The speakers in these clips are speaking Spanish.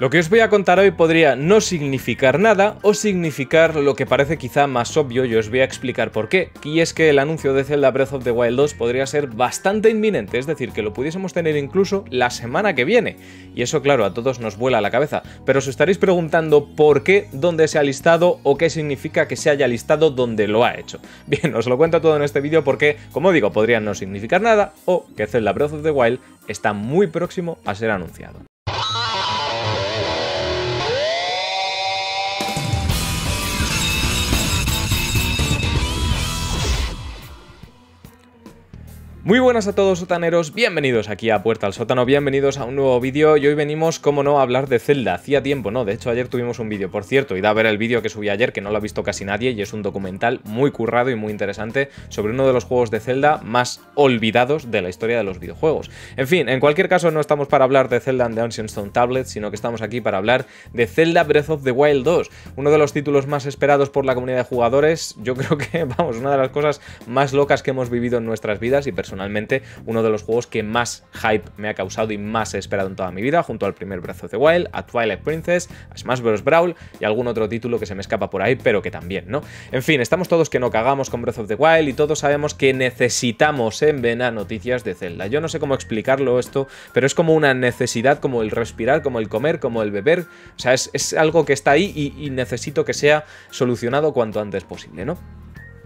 Lo que os voy a contar hoy podría no significar nada o significar lo que parece quizá más obvio y os voy a explicar por qué. Y es que el anuncio de Zelda Breath of the Wild 2 podría ser bastante inminente, es decir, que lo pudiésemos tener incluso la semana que viene. Y eso claro, a todos nos vuela la cabeza. Pero os estaréis preguntando por qué, dónde se ha listado o qué significa que se haya listado donde lo ha hecho. Bien, os lo cuento todo en este vídeo porque, como digo, podría no significar nada o que Zelda Breath of the Wild está muy próximo a ser anunciado. Muy buenas a todos sotaneros, bienvenidos aquí a Puerta al Sótano, bienvenidos a un nuevo vídeo y hoy venimos, como no, a hablar de Zelda. Hacía tiempo, ¿no? De hecho ayer tuvimos un vídeo, por cierto, da a ver el vídeo que subí ayer, que no lo ha visto casi nadie, y es un documental muy currado y muy interesante sobre uno de los juegos de Zelda más olvidados de la historia de los videojuegos. En fin, en cualquier caso no estamos para hablar de Zelda and the Ancient Stone Tablet, sino que estamos aquí para hablar de Zelda Breath of the Wild 2, uno de los títulos más esperados por la comunidad de jugadores, yo creo que, vamos, una de las cosas más locas que hemos vivido en nuestras vidas y personalmente personalmente uno de los juegos que más hype me ha causado y más he esperado en toda mi vida, junto al primer Breath of the Wild, a Twilight Princess, a Smash Bros. Brawl y algún otro título que se me escapa por ahí, pero que también, ¿no? En fin, estamos todos que no cagamos con Breath of the Wild y todos sabemos que necesitamos en vena noticias de Zelda. Yo no sé cómo explicarlo esto, pero es como una necesidad, como el respirar, como el comer, como el beber. O sea, es, algo que está ahí y, y necesito que sea solucionado cuanto antes posible, ¿no?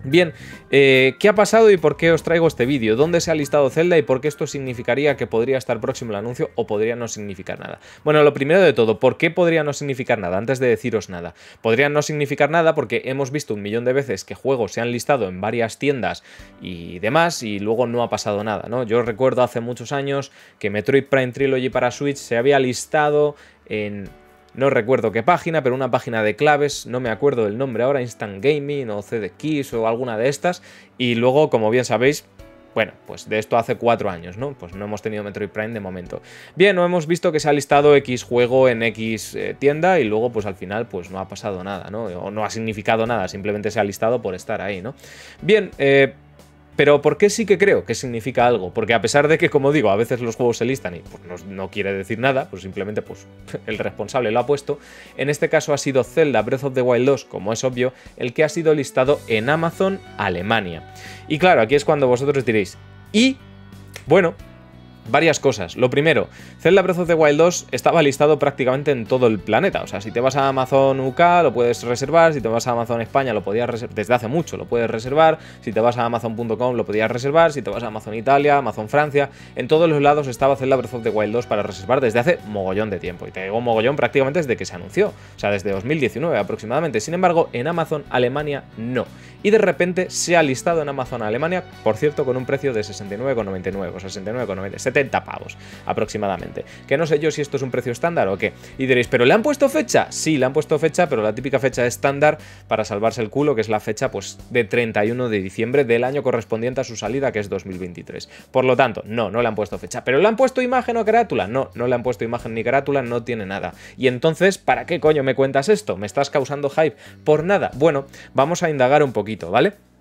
Bien, eh, ¿qué ha pasado y por qué os traigo este vídeo? ¿Dónde se ha listado Zelda y por qué esto significaría que podría estar próximo el anuncio o podría no significar nada? Bueno, lo primero de todo, ¿por qué podría no significar nada? Antes de deciros nada. Podría no significar nada porque hemos visto un millón de veces que juegos se han listado en varias tiendas y demás y luego no ha pasado nada, ¿no? Yo recuerdo hace muchos años que Metroid Prime Trilogy para Switch se había listado en no recuerdo qué página, pero una página de claves, no me acuerdo del nombre ahora, Instant Gaming o CD Keys o alguna de estas. Y luego, como bien sabéis, bueno, pues de esto hace cuatro años, ¿no? Pues no hemos tenido Metroid Prime de momento. Bien, no hemos visto que se ha listado X juego en X eh, tienda y luego pues al final pues no ha pasado nada, ¿no? O no ha significado nada, simplemente se ha listado por estar ahí, ¿no? Bien, eh, pero ¿por qué sí que creo que significa algo? Porque a pesar de que, como digo, a veces los juegos se listan y pues, no, quiere decir nada, pues simplemente pues, el responsable lo ha puesto, en este caso ha sido Zelda Breath of the Wild 2, como es obvio, el que ha sido listado en Amazon Alemania. Y claro, aquí es cuando vosotros diréis, ¿y? Bueno, varias cosas. Lo primero, Zelda Breath of the Wild 2 estaba listado prácticamente en todo el planeta. O sea, si te vas a Amazon UK lo puedes reservar, si te vas a Amazon España lo podías reservar, desde hace mucho lo puedes reservar, si te vas a Amazon.com lo podías reservar, si te vas a Amazon Italia, Amazon Francia, en todos los lados estaba Zelda Breath of the Wild 2 para reservar desde hace mogollón de tiempo. Y te digo mogollón prácticamente desde que se anunció, o sea, desde 2019 aproximadamente. Sin embargo, en Amazon Alemania no. Y de repente se ha listado en Amazon Alemania, por cierto, con un precio de 69,99 o 69,90, 70 pavos aproximadamente. Que no sé yo si esto es un precio estándar o qué. Y diréis, ¿pero le han puesto fecha? Sí, le han puesto fecha, pero la típica fecha estándar para salvarse el culo, que es la fecha pues de 31 de diciembre del año correspondiente a su salida, que es 2023. Por lo tanto, no, no le han puesto fecha. ¿Pero le han puesto imagen o carátula? No, no le han puesto imagen ni carátula, no tiene nada. Y entonces, ¿para qué coño me cuentas esto? ¿Me estás causando hype? Por nada. Bueno, vamos a indagar un poquito, ¿vale?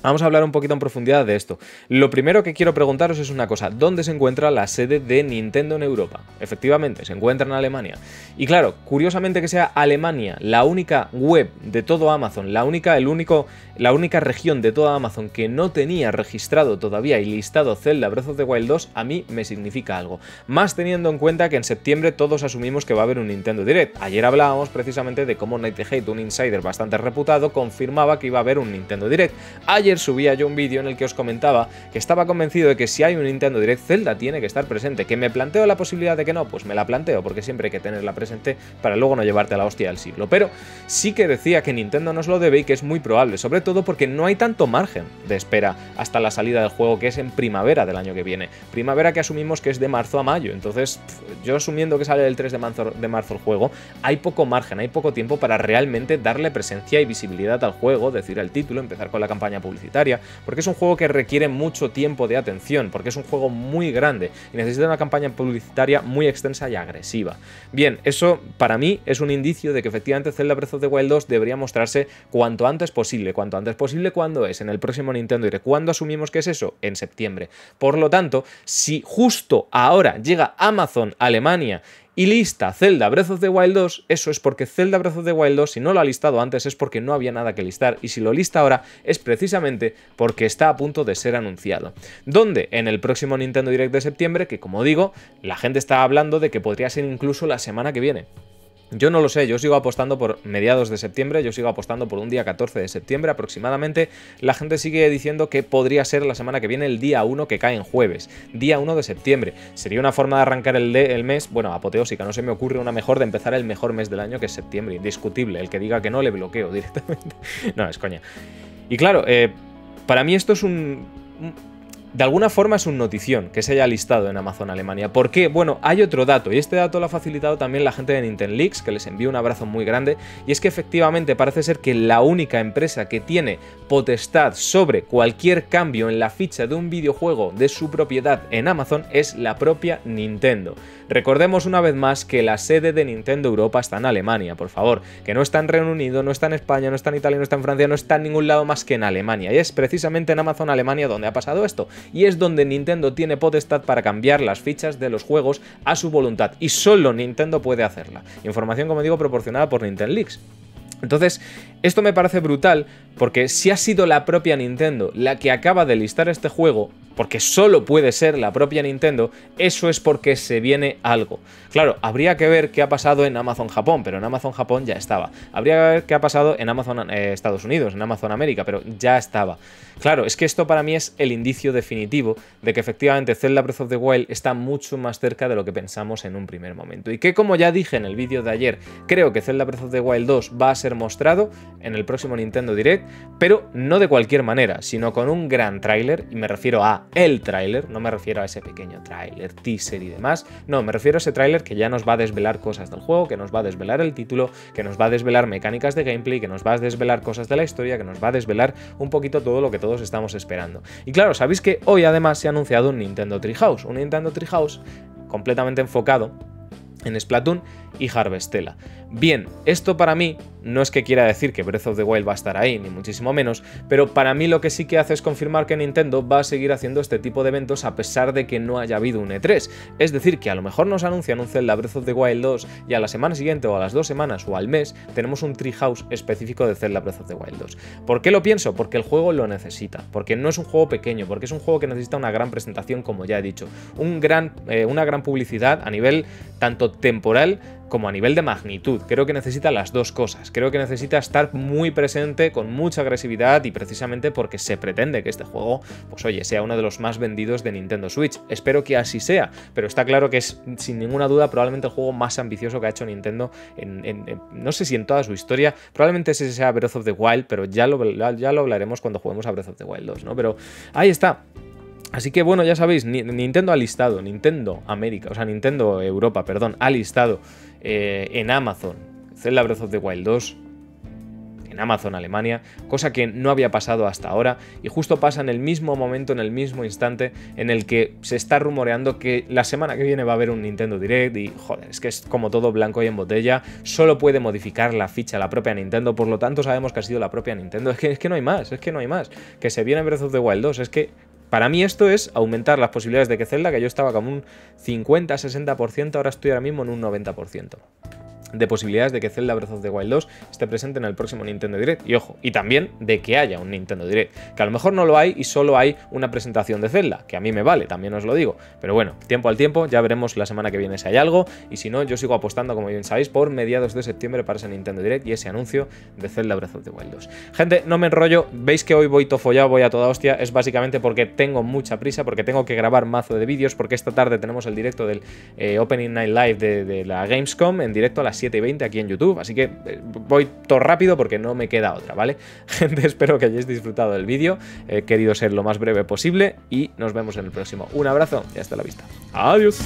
Vamos a hablar un poquito en profundidad de esto. Lo primero que quiero preguntaros es una cosa, ¿dónde se encuentra la sede de Nintendo en Europa? Efectivamente, se encuentra en Alemania. Y claro, curiosamente que sea Alemania la única web de todo Amazon, la única, el único, la única región de toda Amazon que no tenía registrado todavía y listado Zelda Breath of the Wild 2, a mí me significa algo. Más teniendo en cuenta que en septiembre todos asumimos que va a haber un Nintendo Direct. Ayer hablábamos precisamente de cómo Nighthate, un insider bastante reputado, confirmaba que iba a haber un Nintendo Direct. Ayer subía yo un vídeo en el que os comentaba que estaba convencido de que si hay un Nintendo Direct, Zelda tiene que estar presente. ¿Que me planteo la posibilidad de que no? Pues me la planteo, porque siempre hay que tenerla presente para luego no llevarte a la hostia del siglo. Pero sí que decía que Nintendo nos lo debe y que es muy probable, sobre todo porque no hay tanto margen de espera hasta la salida del juego, que es en primavera del año que viene. Primavera que asumimos que es de marzo a mayo. Entonces, yo asumiendo que sale el 3 de marzo, de marzo el juego, hay poco margen, hay poco tiempo para realmente darle presencia y visibilidad al juego, decir el título, empezar con la campaña pública porque es un juego que requiere mucho tiempo de atención, porque es un juego muy grande y necesita una campaña publicitaria muy extensa y agresiva. Bien, eso para mí es un indicio de que efectivamente Zelda Breath of the Wild 2 debería mostrarse cuanto antes posible. Cuanto antes posible, ¿cuándo es? En el próximo Nintendo Direct. ¿Cuándo asumimos que es eso? En septiembre. Por lo tanto, si justo ahora llega Amazon Alemania y lista Zelda Breath of the Wild 2, eso es porque Zelda Breath of the Wild 2, si no lo ha listado antes, es porque no había nada que listar, y si lo lista ahora es precisamente porque está a punto de ser anunciado. ¿Dónde? En el próximo Nintendo Direct de septiembre, que como digo, la gente está hablando de que podría ser incluso la semana que viene. Yo no lo sé, yo sigo apostando por mediados de septiembre, yo sigo apostando por un día 14 de septiembre aproximadamente. La gente sigue diciendo que podría ser la semana que viene el día 1 que cae en jueves, día 1 de septiembre. Sería una forma de arrancar el, el mes, bueno, apoteósica, no se me ocurre una mejor de empezar el mejor mes del año que es septiembre, indiscutible. El que diga que no le bloqueo directamente. no, es coña. Y claro, eh, para mí esto es un de alguna forma es un notición que se haya listado en Amazon Alemania. ¿Por qué? Bueno, hay otro dato, y este dato lo ha facilitado también la gente de Nintendo Leaks, que les envío un abrazo muy grande, y es que efectivamente parece ser que la única empresa que tiene potestad sobre cualquier cambio en la ficha de un videojuego de su propiedad en Amazon es la propia Nintendo. Recordemos una vez más que la sede de Nintendo Europa está en Alemania, por favor, que no está en Reino Unido, no está en España, no está en Italia, no está en Francia, no está en ningún lado más que en Alemania, y es precisamente en Amazon Alemania donde ha pasado esto y es donde Nintendo tiene potestad para cambiar las fichas de los juegos a su voluntad y solo Nintendo puede hacerla. Información, como digo, proporcionada por Nintendo Leaks. Entonces, esto me parece brutal porque si ha sido la propia Nintendo la que acaba de listar este juego, porque solo puede ser la propia Nintendo, eso es porque se viene algo. Claro, habría que ver qué ha pasado en Amazon Japón, pero en Amazon Japón ya estaba. Habría que ver qué ha pasado en Amazon eh, Estados Unidos, en Amazon América, pero ya estaba. Claro, es que esto para mí es el indicio definitivo de que efectivamente Zelda Breath of the Wild está mucho más cerca de lo que pensamos en un primer momento. Y que como ya dije en el vídeo de ayer, creo que Zelda Breath of the Wild 2 va a ser mostrado en el próximo Nintendo Direct, pero no de cualquier manera, sino con un gran tráiler, y me refiero a el tráiler, no me refiero a ese pequeño tráiler, teaser y demás, no, me refiero a ese tráiler que ya nos va a desvelar cosas del juego, que nos va a desvelar el título, que nos va a desvelar mecánicas de gameplay, que nos va a desvelar cosas de la historia, que nos va a desvelar un poquito todo lo que todos estamos esperando. Y claro, sabéis que hoy además se ha anunciado un Nintendo Treehouse, un Nintendo Treehouse completamente enfocado en Splatoon y Harvestella. Bien, esto para mí no es que quiera decir que Breath of the Wild va a estar ahí, ni muchísimo menos, pero para mí lo que sí que hace es confirmar que Nintendo va a seguir haciendo este tipo de eventos a pesar de que no haya habido un E3. Es decir, que a lo mejor nos anuncian un Zelda Breath of the Wild 2 y a la semana siguiente o a las dos semanas o al mes tenemos un Treehouse específico de Zelda Breath of the Wild 2. ¿Por qué lo pienso? Porque el juego lo necesita, porque no es un juego pequeño, porque es un juego que necesita una gran presentación, como ya he dicho, un gran, eh, una gran publicidad a nivel tanto temporal como a nivel de magnitud. Creo que necesita las dos cosas. Creo que necesita estar muy presente con mucha agresividad y precisamente porque se pretende que este juego, pues oye, sea uno de los más vendidos de Nintendo Switch. Espero que así sea, pero está claro que es sin ninguna duda probablemente el juego más ambicioso que ha hecho Nintendo en, no sé si en toda su historia. Probablemente ese sea Breath of the Wild, pero ya lo, ya lo hablaremos cuando juguemos a Breath of the Wild 2, ¿no? Pero ahí está. Así que bueno, ya sabéis, Nintendo ha listado, Nintendo América, o sea, Nintendo Europa, perdón, ha listado eh, en Amazon. Zelda Breath of the Wild 2, en Amazon Alemania, cosa que no había pasado hasta ahora y justo pasa en el mismo momento, en el mismo instante en el que se está rumoreando que la semana que viene va a haber un Nintendo Direct y joder, es que es como todo blanco y en botella, solo puede modificar la ficha la propia Nintendo, por lo tanto sabemos que ha sido la propia Nintendo, es que, es que no hay más, es que no hay más, que se viene Breath of the Wild 2, es que para mí esto es aumentar las posibilidades de que Zelda, que yo estaba como un 50-60%, ahora estoy ahora mismo en un 90% de posibilidades de que Zelda Breath of the Wild 2 esté presente en el próximo Nintendo Direct. Y ojo, y también de que haya un Nintendo Direct, que a lo mejor no lo hay y solo hay una presentación de Zelda, que a mí me vale, también os lo digo. Pero bueno, tiempo al tiempo, ya veremos la semana que viene si hay algo, y si no, yo sigo apostando, como bien sabéis, por mediados de septiembre para ese Nintendo Direct y ese anuncio de Zelda Breath of the Wild 2. Gente, no me enrollo, veis que hoy voy tofollado, voy a toda hostia, es básicamente porque tengo mucha prisa, porque tengo que grabar mazo de vídeos, porque esta tarde tenemos el directo del eh, Opening Night Live de, de la Gamescom en directo a las 7 y 20 aquí en YouTube así que eh, voy todo rápido porque no me queda otra, ¿vale? Gente, espero que hayáis disfrutado del vídeo, he querido ser lo más breve posible y nos vemos en el próximo. Un abrazo y hasta la vista. Adiós.